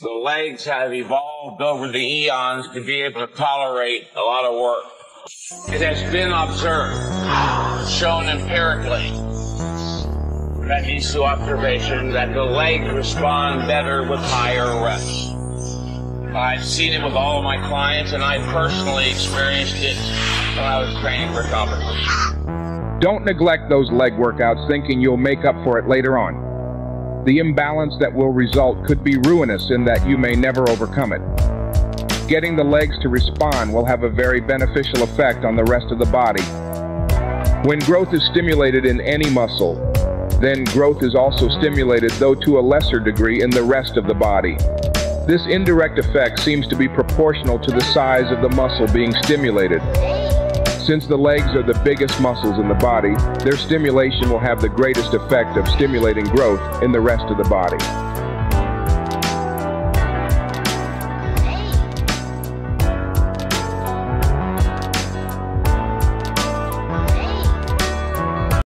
The legs have evolved over the eons to be able to tolerate a lot of work. It has been observed, shown empirically, that leads to observation that the legs respond better with higher reps. I've seen it with all of my clients, and I personally experienced it when I was training for competition. Don't neglect those leg workouts thinking you'll make up for it later on. The imbalance that will result could be ruinous in that you may never overcome it. Getting the legs to respond will have a very beneficial effect on the rest of the body. When growth is stimulated in any muscle, then growth is also stimulated, though to a lesser degree, in the rest of the body. This indirect effect seems to be proportional to the size of the muscle being stimulated. Since the legs are the biggest muscles in the body, their stimulation will have the greatest effect of stimulating growth in the rest of the body.